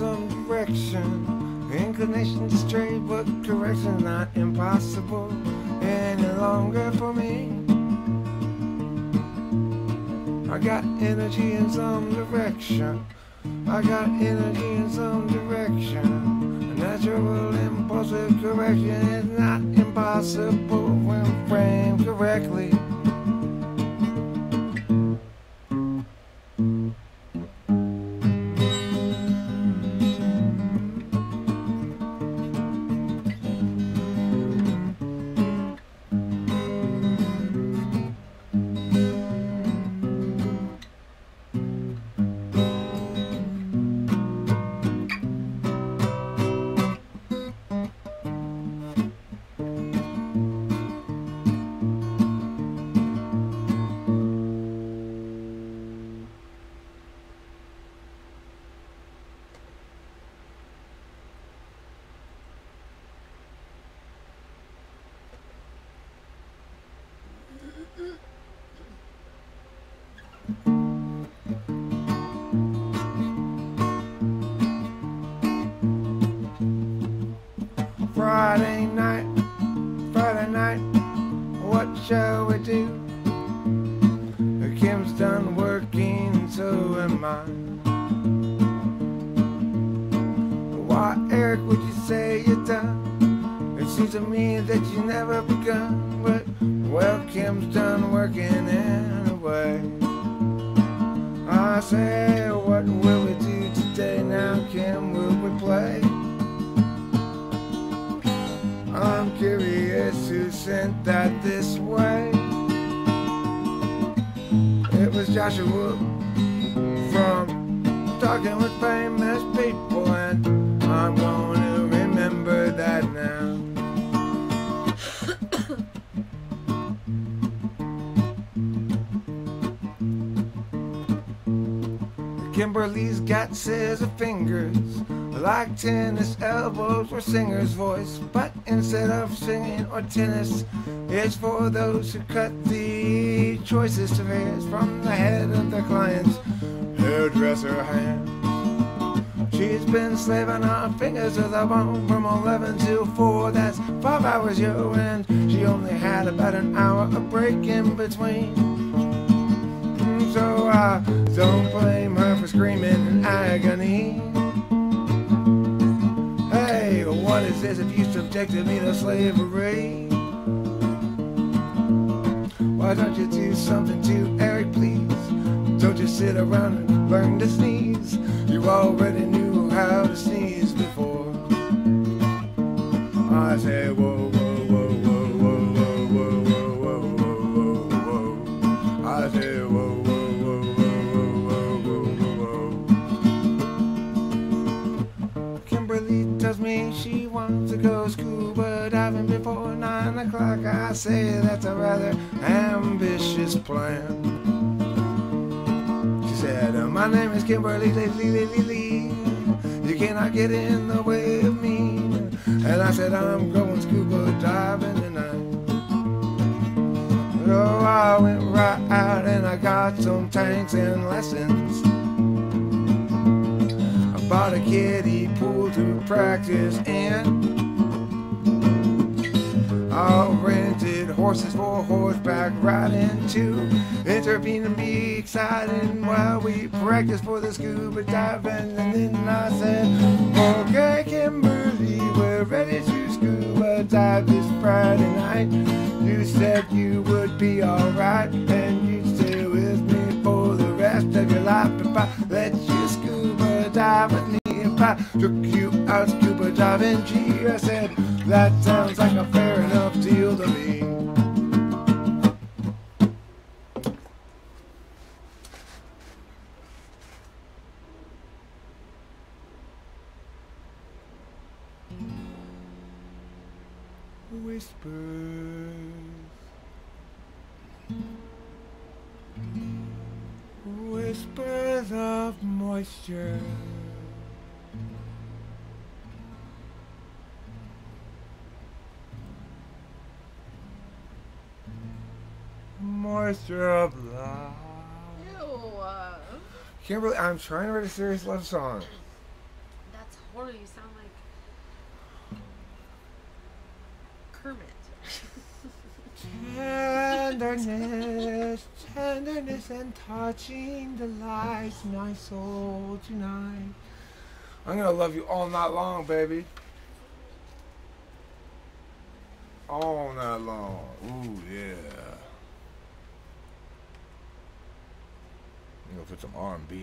some direction. Inclination to stray, but correction not impossible any longer for me. I got energy in some direction. I got energy in some direction. A natural impulsive correction is not impossible when framed correctly. Night, what shall we do? Kim's done working, so am I. Why, Eric, would you say you're done? It seems to me that you never begun, but well, Kim's done working anyway. I say, what will sent that this way. It was Joshua from talking with famous people, and I'm to remember that now. Kimberly's got scissor fingers, like tennis elbows or singer's voice. But instead of singing or tennis, it's for those who cut the choicest of hairs from the head of their client's hairdresser hand. She's been slaving her fingers to the bone from 11 till 4. That's five hours, yo, and she only had about an hour of break in between. Mm, So I don't blame her for screaming in agony. What is this if you subjected me to slavery? Why don't you do something to Eric, please? Don't just sit around and learn to sneeze. You already knew how to sneeze before. I whoa, o'clock. I say that's a rather ambitious plan. She said, uh, My name is Kimberly Lee, Lee, Lee. You cannot get in the way of me. And I said, I'm going scuba diving tonight. So I went right out and I got some tanks and lessons. I bought a kiddie pool to practice in. I rented horses for horseback riding to intervene and be exciting while we practice for the scuba diving. And then I said, Okay, Kimberly, we're ready to scuba dive this Friday night. You said you would be alright and you'd stay with me for the rest of your life if I let you scuba dive with me. If I took you out scuba diving, gee, I said, that Whispers. Whispers of moisture. Moisture of love. Ew. uh, Kimberly, I'm trying to write a serious love song. That's horrible. You sound Kermit. Tenderness, tenderness, and touching delights my soul tonight. I'm gonna love you all night long, baby. All night long. Ooh, yeah. I'm gonna put some R&B on.